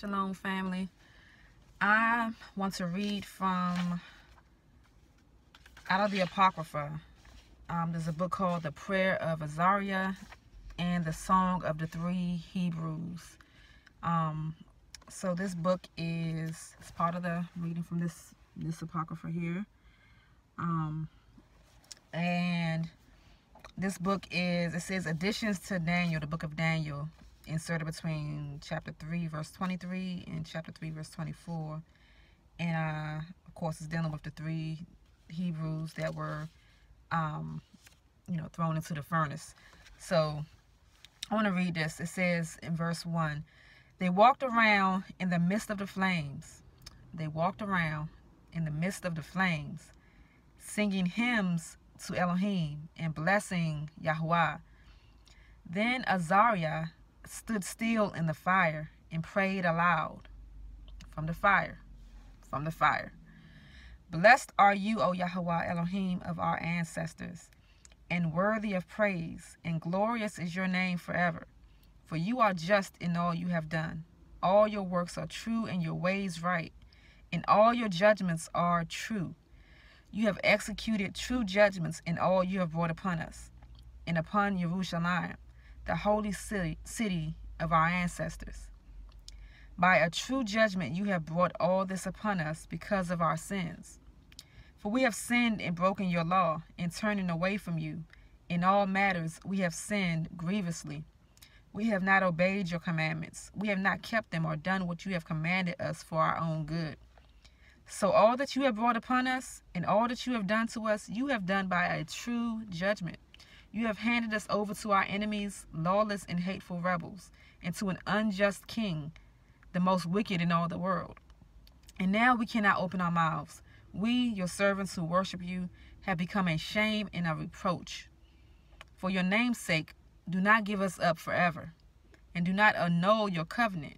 Shalom, family. I want to read from out of the Apocrypha. Um, there's a book called The Prayer of Azariah and the Song of the Three Hebrews. Um, so this book is it's part of the reading from this this Apocrypha here. Um, and this book is it says additions to Daniel, the book of Daniel, inserted between chapter 3 verse 23 and chapter 3 verse 24 and uh, of course it's dealing with the three hebrews that were um, you know thrown into the furnace. So i want to read this. It says in verse 1 they walked around in the midst of the flames. They walked around in the midst of the flames singing hymns to elohim and blessing yahweh. Then azariah stood still in the fire and prayed aloud from the fire, from the fire. Blessed are you, O Yahweh Elohim of our ancestors, and worthy of praise, and glorious is your name forever. For you are just in all you have done. All your works are true, and your ways right, and all your judgments are true. You have executed true judgments in all you have brought upon us, and upon Jerusalem the holy city, city of our ancestors. By a true judgment you have brought all this upon us because of our sins. For we have sinned and broken your law, in turning away from you. In all matters we have sinned grievously. We have not obeyed your commandments. We have not kept them or done what you have commanded us for our own good. So all that you have brought upon us and all that you have done to us, you have done by a true judgment. You have handed us over to our enemies, lawless and hateful rebels, and to an unjust king, the most wicked in all the world. And now we cannot open our mouths. We, your servants who worship you, have become a shame and a reproach. For your name's sake, do not give us up forever, and do not annul your covenant.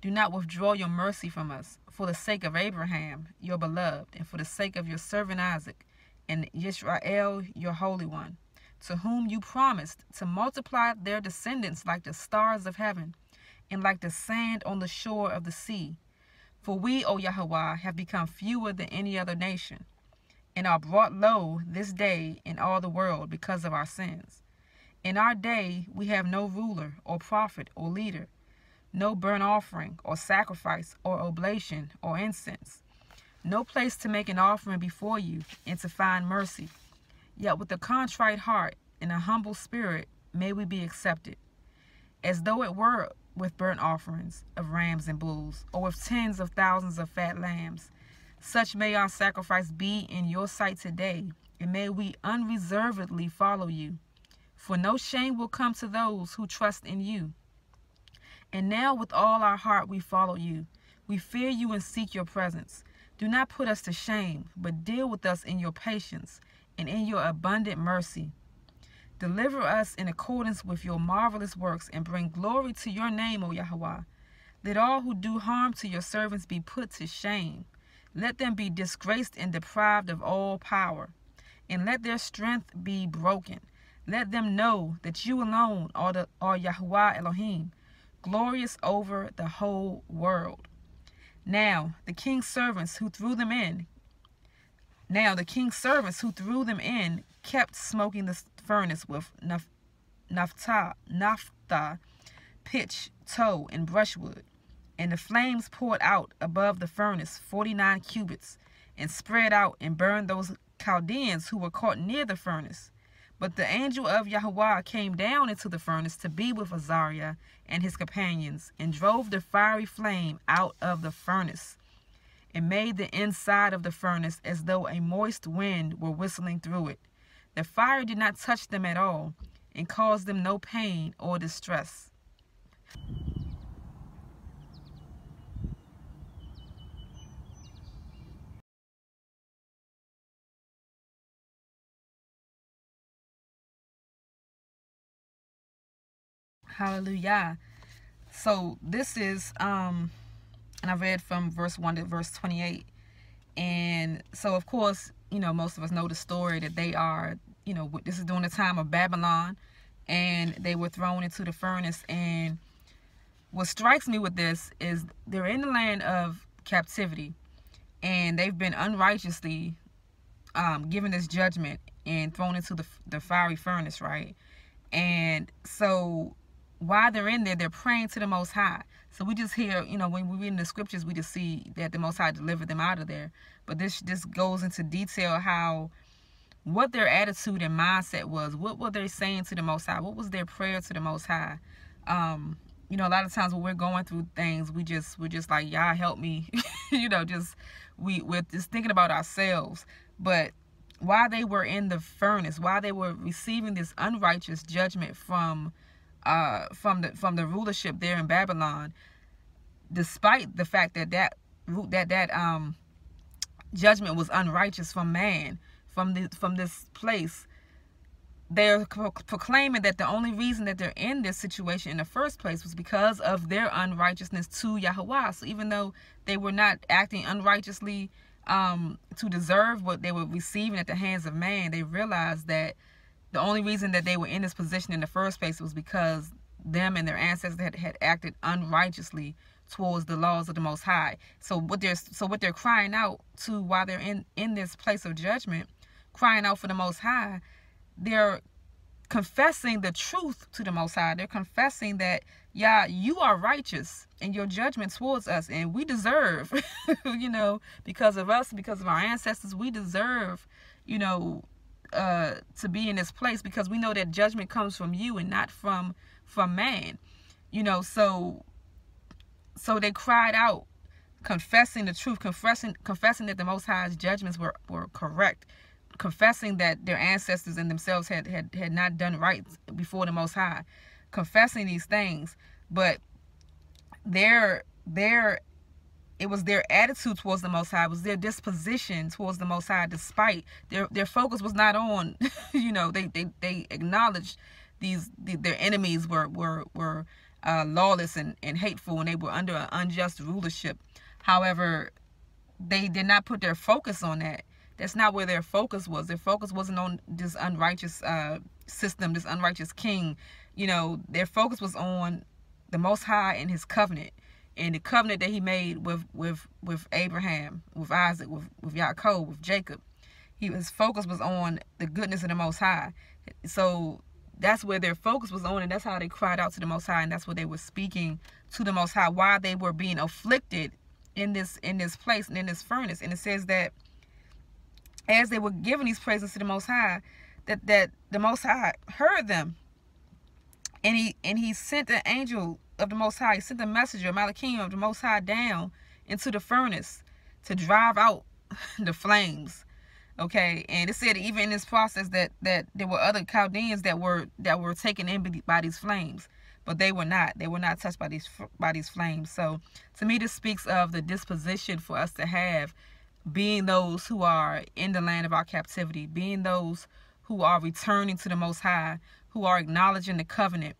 Do not withdraw your mercy from us, for the sake of Abraham, your beloved, and for the sake of your servant Isaac, and Israel, your holy one to whom you promised to multiply their descendants like the stars of heaven and like the sand on the shore of the sea. For we, O Yahweh, have become fewer than any other nation, and are brought low this day in all the world because of our sins. In our day we have no ruler or prophet or leader, no burnt offering or sacrifice or oblation or incense, no place to make an offering before you and to find mercy. Yet with a contrite heart and a humble spirit may we be accepted, as though it were with burnt offerings of rams and bulls, or with tens of thousands of fat lambs. Such may our sacrifice be in your sight today, and may we unreservedly follow you. For no shame will come to those who trust in you. And now with all our heart we follow you. We fear you and seek your presence. Do not put us to shame, but deal with us in your patience and in your abundant mercy. Deliver us in accordance with your marvelous works and bring glory to your name, O Yahweh. Let all who do harm to your servants be put to shame. Let them be disgraced and deprived of all power, and let their strength be broken. Let them know that you alone are, the, are Yahweh Elohim, glorious over the whole world. Now, the king's servants who threw them in now the king's servants who threw them in kept smoking the furnace with naphtha, naphtha, pitch, tow, and brushwood. And the flames poured out above the furnace 49 cubits, and spread out and burned those Chaldeans who were caught near the furnace. But the angel of Yahweh came down into the furnace to be with Azariah and his companions, and drove the fiery flame out of the furnace and made the inside of the furnace as though a moist wind were whistling through it. The fire did not touch them at all and caused them no pain or distress. Hallelujah. So this is um and I read from verse 1 to verse 28. And so, of course, you know, most of us know the story that they are, you know, this is during the time of Babylon, and they were thrown into the furnace. And what strikes me with this is they're in the land of captivity and they've been unrighteously um, given this judgment and thrown into the, the fiery furnace, right? And so while they're in there, they're praying to the Most High. So we just hear, you know, when we read in the scriptures, we just see that the Most High delivered them out of there. But this this goes into detail how what their attitude and mindset was. What were they saying to the Most High? What was their prayer to the Most High? Um, you know, a lot of times when we're going through things, we just we're just like, y'all help me. you know, just we we're just thinking about ourselves. But while they were in the furnace, while they were receiving this unrighteous judgment from uh from the from the rulership there in Babylon, despite the fact that that that that um judgment was unrighteous from man, from the from this place, they're pro proclaiming that the only reason that they're in this situation in the first place was because of their unrighteousness to Yahweh. So even though they were not acting unrighteously um, to deserve what they were receiving at the hands of man, they realized that the only reason that they were in this position in the first place was because them and their ancestors had, had acted unrighteously towards the laws of the most high. So what they're so what they're crying out to while they're in in this place of judgment crying out for the most high they're confessing the truth to the most high. They're confessing that yeah you are righteous in your judgment towards us and we deserve you know because of us because of our ancestors we deserve you know uh to be in this place because we know that judgment comes from you and not from from man you know? So so they cried out confessing the truth confessing confessing that the most high's judgments were were correct confessing that their ancestors and themselves had, had, had not done right before the Most High, confessing these things, but their their it was their attitude towards the Most High, It was their disposition towards the Most High, despite their their focus was not on, you know, they they they acknowledged these the, their enemies were were were uh, lawless and, and hateful, and they were under an unjust rulership. However, they did not put their focus on that that's not where their focus was. Their focus wasn't on this unrighteous uh, system, this unrighteous king. You know, their focus was on the Most High and His covenant, and the covenant that He made with with with Abraham, with Isaac, with with with Jacob. He his focus was on the goodness of the Most High. So that's where their focus was on, and that's how they cried out to the Most High, and that's what they were speaking to the Most High while they were being afflicted in this in this place and in this furnace. And it says that as they were giving these praises to the Most High, that that the Most High heard them, and he and he sent an angel of the Most High, he sent the messenger Malachim of the Most High down into the furnace to drive out the flames. Okay, and it said even in this process that that there were other Chaldeans that were that were taken in by these flames, but they were not. They were not touched by these by these flames. So to me, this speaks of the disposition for us to have being those who are in the land of our captivity, being those who are returning to the Most High, who are acknowledging the covenant.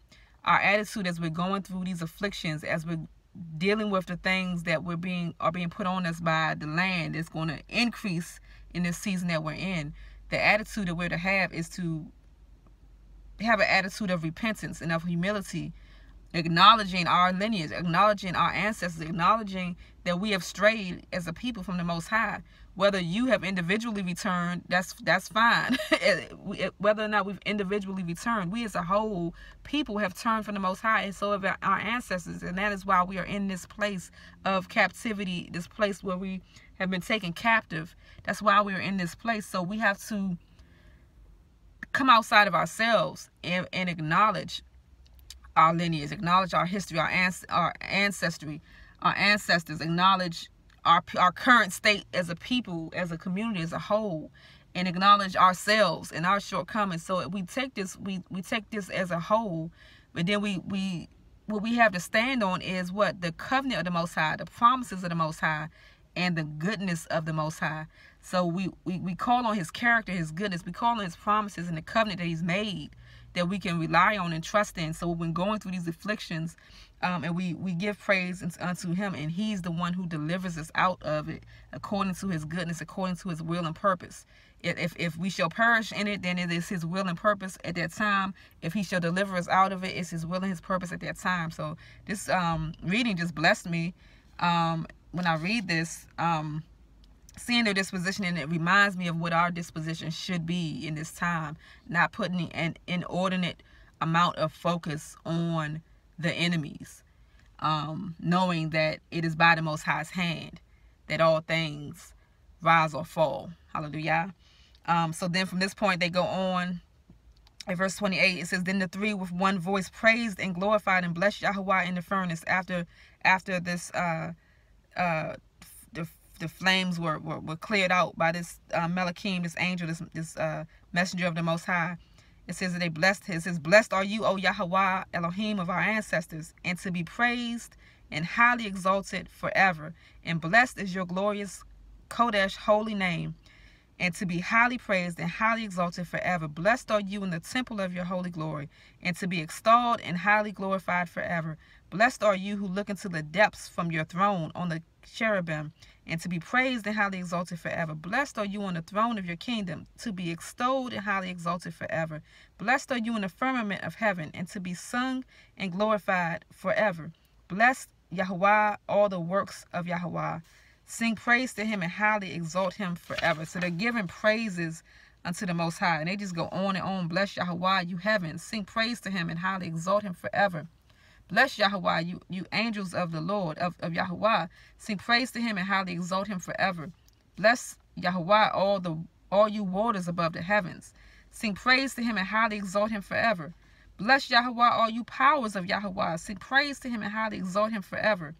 Our attitude as we're going through these afflictions, as we're dealing with the things that we're being are being put on us by the land is going to increase in this season that we're in. The attitude that we're to have is to have an attitude of repentance and of humility acknowledging our lineage, acknowledging our ancestors, acknowledging that we have strayed as a people from the Most High. Whether you have individually returned, that's that's fine. Eh, eh, whether or not we've individually returned, we as a whole people have turned from the Most High, and so have our ancestors, and that is why we are in this place of captivity, this place where we have been taken captive. That's why we are in this place. So we have to come outside of ourselves and, and acknowledge our lineage, acknowledge our history, our, ans- our ancestry, our ancestors, acknowledge our, our current state as a people, as a community, as a whole, and acknowledge ourselves and our shortcomings. So we take this, we, we take this as a whole, but then we, we, what we have to stand on is what? The covenant of the Most High, the promises of the Most High, and the goodness of the Most High. So we, we, we call on his character, his goodness. We call on his promises and the covenant that he's made that we can rely on and trust in. So when going through these afflictions, um, and we we give praise unto Him, and He's the one who delivers us out of it according to His goodness, according to His will and purpose. If if we shall perish in it, then it is His will and purpose at that time. If He shall deliver us out of it, it's His will and His purpose at that time. So this um, reading just blessed me. Um, when I read this, um, seeing their disposition and it reminds me of what our disposition should be in this time. Not putting an inordinate amount of focus on the enemies um, knowing that it is by the most high's hand that all things rise or fall. Hallelujah. Um, so then from this point they go on. In verse 28 it says then the three with one voice praised and glorified and blessed yahweh in the furnace after after this uh uh the the flames were, were, were cleared out by this uh, Melachim, this angel, this, this uh, messenger of the Most High. It says that they blessed It says, Blessed are you, O Yahweh, Elohim of our ancestors, and to be praised and highly exalted forever. And blessed is your glorious Kodesh holy name, and to be highly praised and highly exalted forever. Blessed are you in the temple of your holy glory, and to be extolled and highly glorified forever. Blessed are you who look into the depths from your throne on the cherubim, and to be praised and highly exalted forever. Blessed are you on the throne of your kingdom, to be extolled and highly exalted forever. Blessed are you in the firmament of heaven, and to be sung and glorified forever. Blessed Yahweh, all the works of Yahweh. Sing praise to him and highly exalt him forever. So they're giving praises unto the Most High. And they just go on and on. Bless Yahweh, you heavens. Sing praise to him and highly exalt him forever. Bless Yahweh, you, you angels of the Lord, of, of Yahweh. Sing praise to him and highly exalt him forever. Bless Yahweh, all the all you waters above the heavens. Sing praise to him and highly exalt him forever. Bless Yahweh, all you powers of Yahweh. Sing praise to him and highly exalt him forever.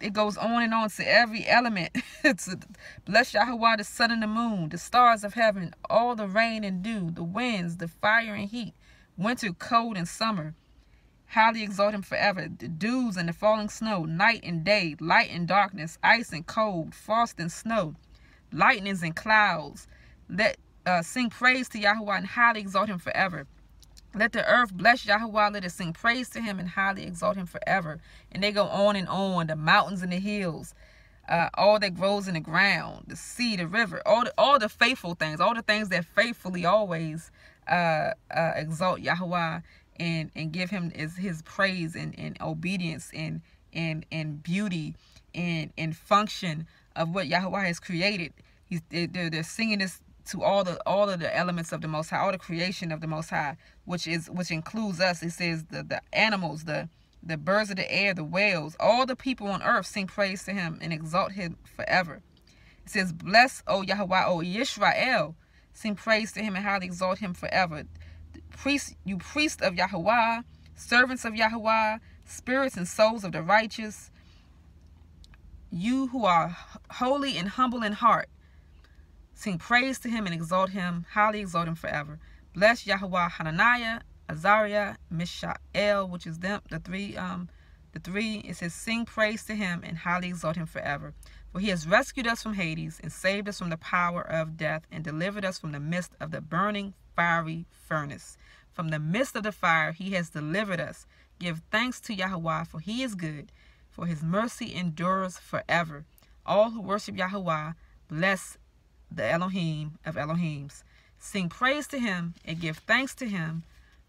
It goes on and on to every element. to bless Yahweh, the sun and the moon, the stars of heaven, all the rain and dew, the winds, the fire and heat, winter, cold, and summer highly exalt him forever. The dews and the falling snow, night and day, light and darkness, ice and cold, frost and snow, lightnings and clouds. Let uh, sing praise to Yahweh and highly exalt him forever. Let the earth bless Yahweh. Let it sing praise to him and highly exalt him forever. And they go on and on. The mountains and the hills, uh, all that grows in the ground, the sea, the river, all the, all the faithful things, all the things that faithfully always uh, uh, exalt Yahweh and and give him his, his praise and, and obedience and and and beauty and and function of what Yahweh has created. He's they're, they're singing this to all the all of the elements of the Most High, all the creation of the Most High, which is which includes us. It says the the animals, the the birds of the air, the whales, all the people on earth sing praise to Him and exalt Him forever. It says, "Bless, O Yahweh, O Yisrael, sing praise to Him and highly exalt Him forever." priest, you priest of Yahweh, servants of Yahweh, spirits and souls of the righteous, you who are holy and humble in heart, sing praise to him and exalt him, highly exalt him forever. Bless Yahweh Hananiah, Azariah, Mishael, which is them, the three, um, the three, it says, sing praise to him and highly exalt him forever. For he has rescued us from Hades and saved us from the power of death and delivered us from the midst of the burning fiery furnace. From the midst of the fire he has delivered us. Give thanks to Yahweh, for he is good, for his mercy endures forever. All who worship Yahweh, bless the Elohim of Elohims. Sing praise to him and give thanks to him,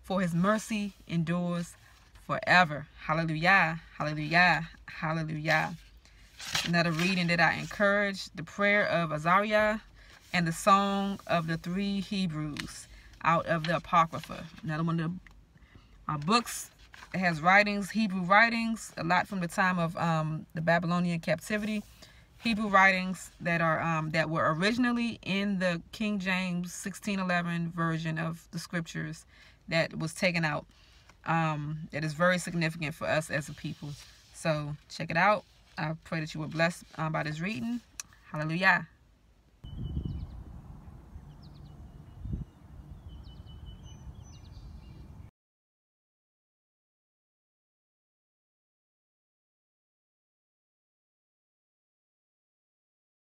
for his mercy endures forever. Hallelujah, hallelujah, hallelujah. Another reading that I encourage, the prayer of Azariah and the song of the three Hebrews out of the Apocrypha. Another one of the uh, books it has writings, Hebrew writings, a lot from the time of um, the Babylonian captivity. Hebrew writings that are um, that were originally in the King James 1611 version of the scriptures that was taken out. Um, that is very significant for us as a people. So check it out. I pray that you were blessed um, by this reading. Hallelujah.